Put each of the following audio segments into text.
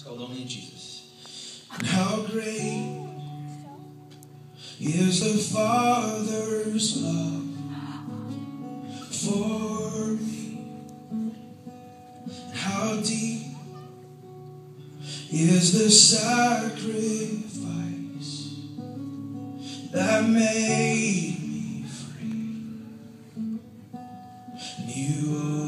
It's called Only Jesus. And how great is the Father's love for me? How deep is the sacrifice that made me free? And you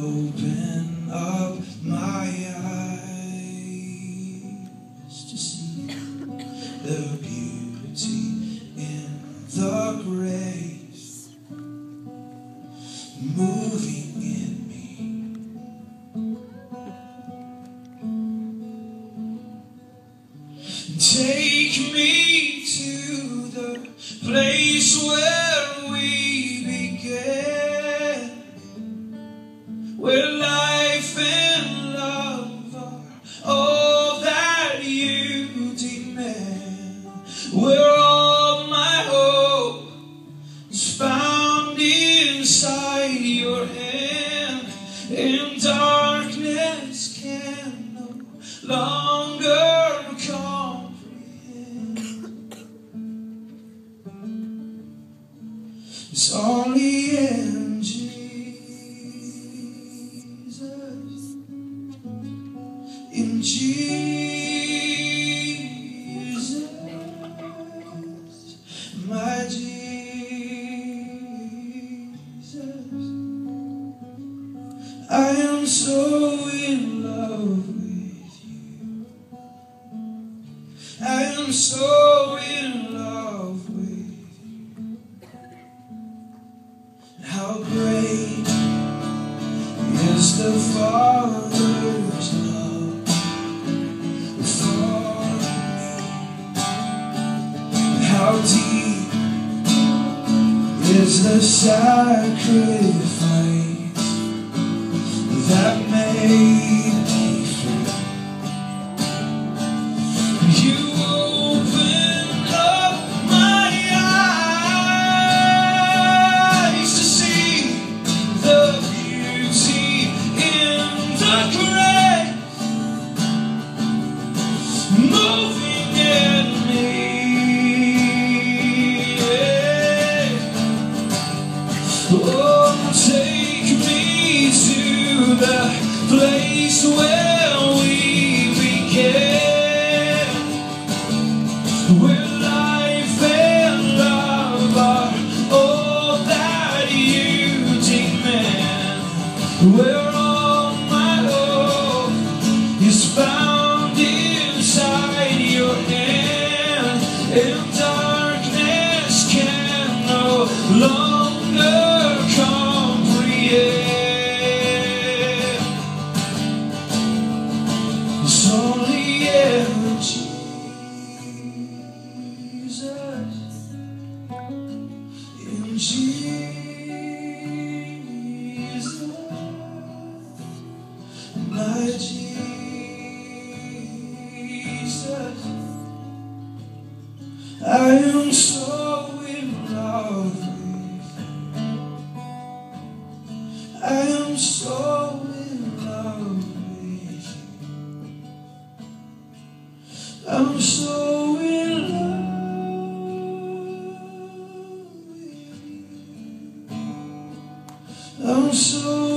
the beauty in the grace moving in me. Take me to the place where all my hope is found inside your hand, and darkness can no longer comprehend. It's only in I am so in love with you. I am so in love with you. How great is the Father's love for me? How deep is the sacrifice that made me free? You opened up my eyes to see the beauty in the grace moving in me. Oh, take place where we began, where life and love are all that you demand, where so in love with you. I am so in love with you. I'm so in love with you. I'm so